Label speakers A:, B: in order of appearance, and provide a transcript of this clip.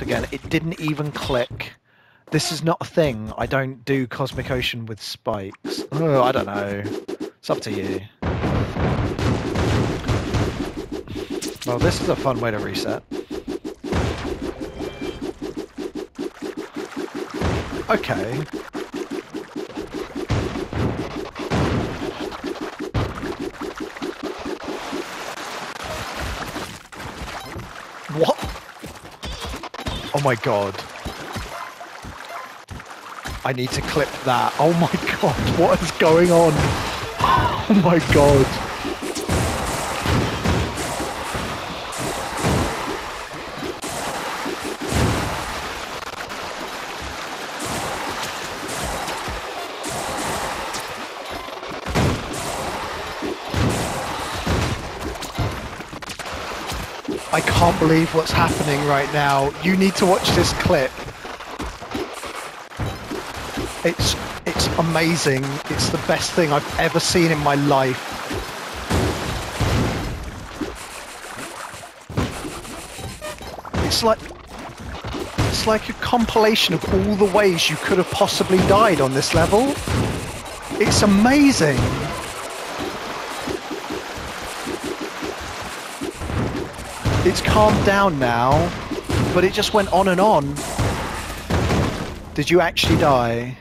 A: again. It didn't even click. This is not a thing. I don't do Cosmic Ocean with spikes. Oh, I don't know. It's up to you. Well, this is a fun way to reset. Okay. What? Oh my god. I need to clip that. Oh my god, what is going on? Oh my god. I can't believe what's happening right now. You need to watch this clip. It's it's amazing. It's the best thing I've ever seen in my life. It's like it's like a compilation of all the ways you could have possibly died on this level. It's amazing. It's calmed down now, but it just went on and on. Did you actually die?